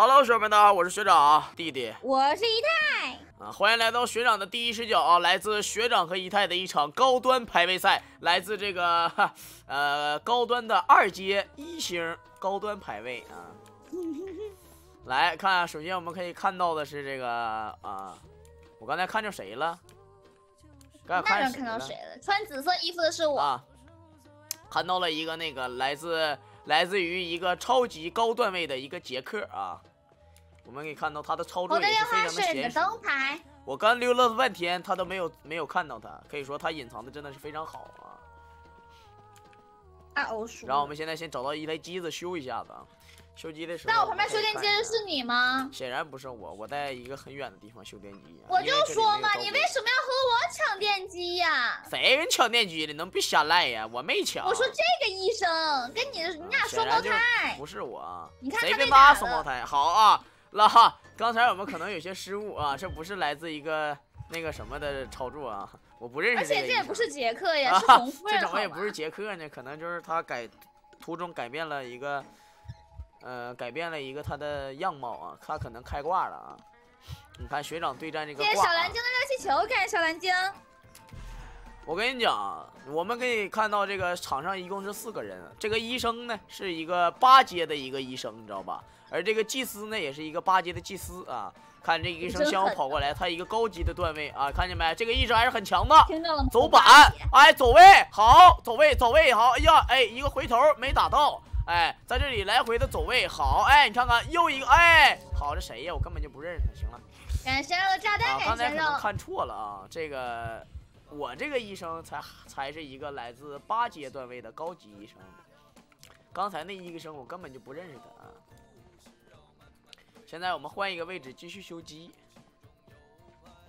Hello，学友们，大家好，我是学长弟弟我是姨太，啊，欢迎来到学长的第一视角啊，来自学长和姨太的一场高端排位赛，来自这个哈呃高端的二阶一星高端排位啊。来看啊，首先我们可以看到的是这个啊，我刚才看着谁了？刚才看到谁了？穿紫色衣服的是我。啊，看到了一个那个来自来自于一个超级高段位的一个杰克啊，我们可以看到他的操作也是非常的娴熟。我刚溜了半天，他都没有没有看到他，可以说他隐藏的真的是非常好啊。然后我们现在先找到一台机子修一下子啊，修机的时候。在我旁边修电机的是你吗？显然不是我，我在一个很远的地方修电机、啊。我就说嘛，你为什么要和我抢电机呀？谁跟你抢电机了？能别瞎赖呀！我没抢。我说这个医生跟你你俩双胞胎，不是我啊，你看谁跟他双胞胎？好啊，那哈，刚才我们可能有些失误啊，这不是来自一个那个什么的操作啊，我不认识而。且这也不是杰克呀，啊是这怎么也不是杰克呢？可能就是他改途中改变了一个，呃，改变了一个他的样貌啊，他可能开挂了啊。你看学长对战这个谢谢挂、啊小蓝鲸，的热气球，感谢小蓝鲸。我跟你讲，我们可以看到这个场上一共是四个人，这个医生呢是一个八阶的一个医生，你知道吧？而这个祭司呢也是一个八阶的祭司啊。看这个医生向我跑过来，他一个高级的段位啊，看见没？这个医生还是很强的。听到了吗？走板，哎，走位好，走位走位好，哎呀，哎，一个回头没打到，哎，在这里来回的走位好，哎，你看看又一个，哎，好，这谁呀？我根本就不认识他。行了。感谢肉炸弹，啊，刚才感谢肉。可能看错了啊，这个我这个医生才才是一个来自八阶段位的高级医生，刚才那医生我根本就不认识他啊。现在我们换一个位置继续修机。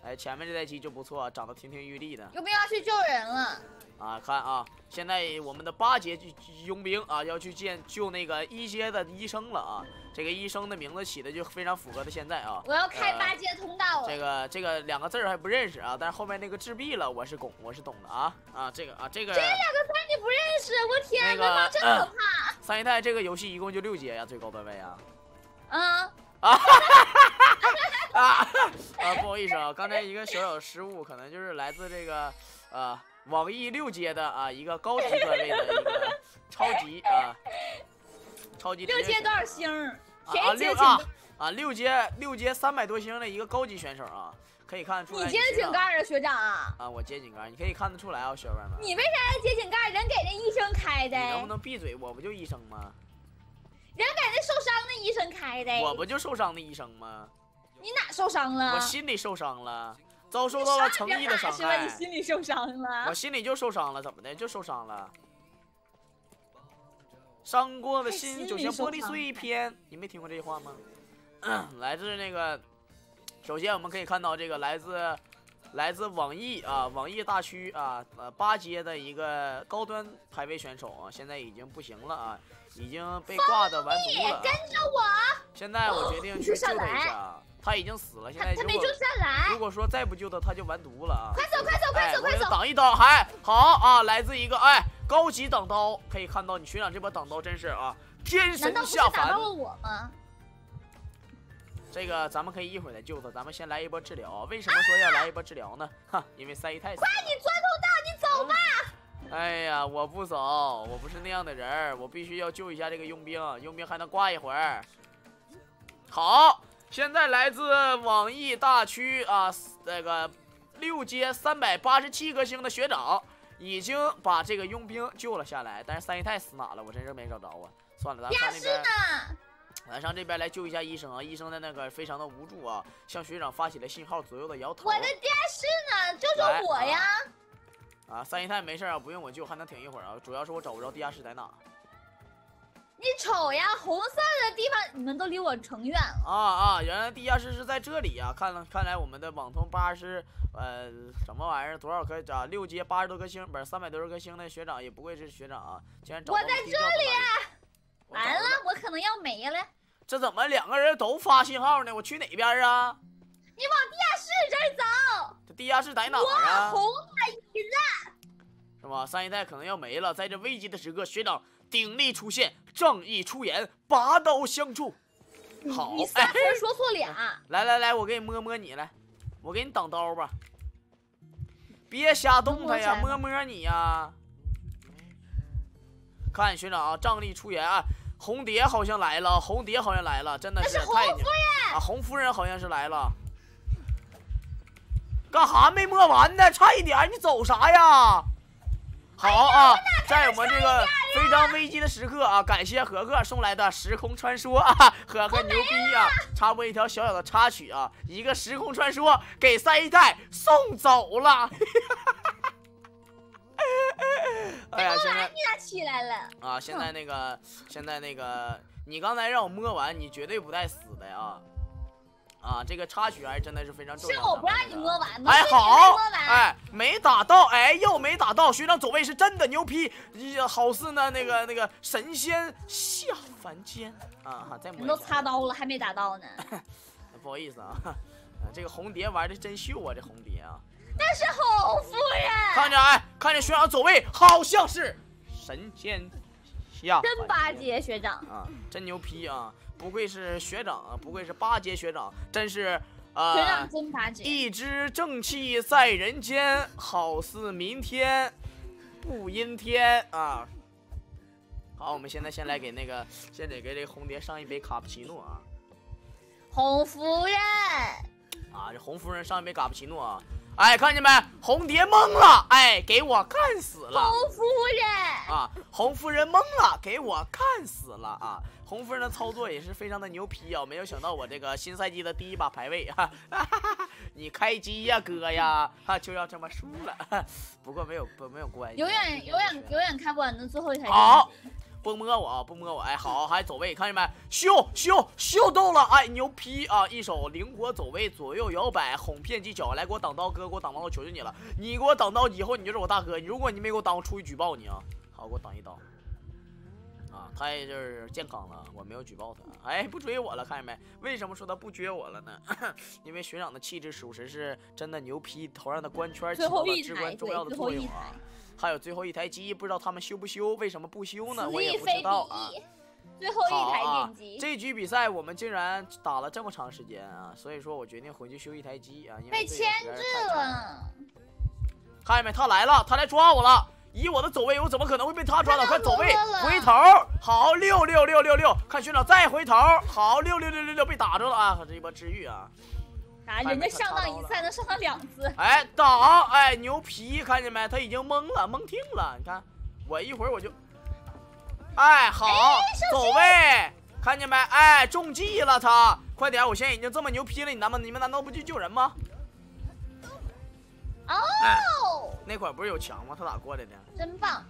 哎，前面这台机就不错，长得亭亭玉立的有没有要去救人了？啊！看啊，现在我们的八阶佣兵啊要去见救那个一阶的医生了啊！这个医生的名字起的就非常符合他现在啊。我要开呃八阶通道了。这个这个两个字儿还不认识啊，但是后面那个自闭了，我是懂，我是懂的啊啊，这个啊这个这两个字你不认识，我天，那个真可怕。三一代这个游戏一共就六阶呀，最高段位啊嗯，啊哈啊！不好意思啊，刚才一个小小的失误，可能就是来自这个呃网易六阶的啊一个高级段位的一个超级啊超级六阶多少星？啊六啊啊六阶六阶三百多星的一个高级选手啊，可以看得出来你接学长井盖啊，学长啊？啊，我接井盖，你可以看得出来啊，学妹们。你为啥要接井盖？人给那医生开的，你能不能闭嘴？我不就医生吗？我不就受伤的医生吗？你哪受伤了？我心里受伤了，遭受到了诚意的伤是吧？你害。心里受伤了我。心里就受伤了，怎么的？就受伤了。伤过的心就像玻璃碎片，你没听过这句话吗？来自那个，首先我们可以看到这个来自来自网易啊，网易大区啊，呃八阶的一个高端排位选手啊，现在已经不行了啊，已经被挂的完犊了啊。跟着我，现在我决定去救他一下，他已经死了。现在他他没救上来如。果说再不救他，他就完犊了啊！快走快走快走快走！挡一刀，还好啊！来自一个哎高级挡刀，可以看到你学长这把挡刀真是啊天神难道不是下凡打到。了我吗？这个咱们可以一会儿再救他，咱们先来一波治疗。为什么说要来一波治疗呢？哈，因为三姨太死了。你钻通道，你走吧。哎呀，我不走，我不是那样的人，我必须要救一下这个佣兵，佣兵还能挂一会儿。好，现在来自网易大区啊，那个六阶三百八十七颗星的学长已经把这个佣兵救了下来，但是三姨太死哪了？我真是没找着啊。算了，咱地下室上那边，呢？咱上这边来救一下医生啊！医生在那个非常的无助啊，向学长发起了信号，左右的摇头。我的地下室呢？救来救我呀！啊，三姨太没事啊，不用我救，还能挺一会儿啊。主要是我找不着地下室在哪。你瞅呀，红色的地方，你们都离我成远了。啊啊！原来地下室是在这里呀、看了，看来我们的网通八十，呃，什么玩意儿？多少颗啊？六阶八十多颗星，不是三百多十颗星的学长，也不愧是学长啊！竟然找到我在地窖从哪里。啊完了，我可能要没了。这怎么两个人都发信号呢？我去哪边啊？你往地下室这儿走。这地下室在哪儿哇，啊？红的椅子。是吧？三姨太可能要没了，在这危急的时刻，学长鼎力出现，仗义出言，拔刀相助。好你三分说错俩，来来来，我给你摸摸你来，我给你挡刀吧。别瞎动他呀，摸摸你呀。看学长啊，仗义出言啊，红蝶好像来了，红蝶好像来了，真的是太牛啊！红夫人好像是来了。干哈没摸完呢？差一点，你走啥呀？好啊，在我们这个非常危机的时刻啊，感谢和和送来的时空穿梭啊，和和牛逼啊！插播一条小小的插曲啊，一个时空穿梭给三一代送走了。哎呀，现在你咋起来了？啊，现在那个，现在那个，你刚才让我摸完，你绝对不带死的呀。啊，这个插曲还是真的是非常重要。是我不让你摸完吗？哎，好，哎，没打到，哎，又没打到。学长走位是真的牛批，好似呢那个那个神仙下凡间啊！哈，再摸。都擦刀了，还没打到呢。不好意思啊，这个红蝶玩的真秀啊，这红蝶啊。那是红夫人。看着哎，看着学长走位，好像是神仙下。真八阶学长啊，真牛批啊！不愧是学长啊，不愧是八阶学长，真是啊！学长真八阶，一支正气在人间，好似明天不阴天啊！好，我们现在先来给那个，先得给这红蝶上一杯卡布奇诺啊！红夫人啊，这红夫人上一杯卡布奇诺啊！哎，看见没？红蝶懵了，哎，给我看死了！红夫人啊，红夫人懵了，给我看死了啊！红夫人的操作也是非常的牛批啊！没有想到我这个新赛季的第一把排位哈，你开机呀哥呀，哈就要这么输了。不过没有不没有关系，永远永远永远开不完的最后一台。好。不摸我啊！不摸我！哎，好，还走位，看见没？秀秀秀到了！哎，牛批啊！一手灵活走位，左右摇摆，哄骗技巧，来给我挡刀，哥，给我挡刀！我求求你了，你给我挡刀，以后你就是我大哥。如果你没给我挡，我出去举报你啊！好，给我挡一刀。啊，他也就是健康了，我没有举报他。哎，不追我了，看见没？为什么说他不撅我了呢？因为学长的气质属实是真的牛批，头上的官圈起到了至关重要的作用啊。还有最后一台机，不知道他们修不修？为什么不修呢？我也不知道啊。最后一台电机。这局比赛我们竟然打了这么长时间啊！所以说我决定回去修一台机啊，因为被牵制了。看见没？他来了，他来抓我了。以我的走位，我怎么可能会被他抓到？快走位，回头，好，六六六六六，看学长再回头，好，六六六六六，被打着了啊！这一波治愈啊。啊！人家上当一次还能上当两次。哎，挡！哎，牛皮，看见没？他已经懵了，懵听了。你看，我一会儿我就，哎，好，走位，看见没？哎，中计了他！快点，我现在已经这么牛批了，你难不？你们难道不去救人吗？哦，那块不是有墙吗？他咋过来的？真棒！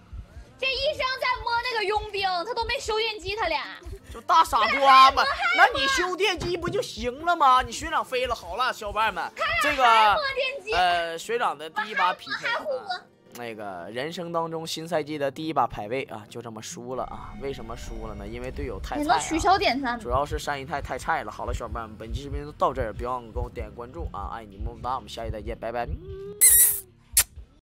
这医生在摸那个佣兵，他都没修电机，他俩就大傻瓜嘛。那你修电机不就行了吗？你学长飞了，好了，小伙伴们，这个呃，学长的第一把匹配，那个人生当中新赛季的第一把排位啊，就这么输了啊。为什么输了呢？因为队友太菜。取消点赞。主要是山一太太菜了。好了，小伙伴们，本期视频就到这儿，别忘了给我点关注啊！爱你么么哒，我们下期再见，拜拜。